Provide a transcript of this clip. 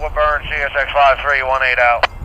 Woodburn, CSX 5318 out.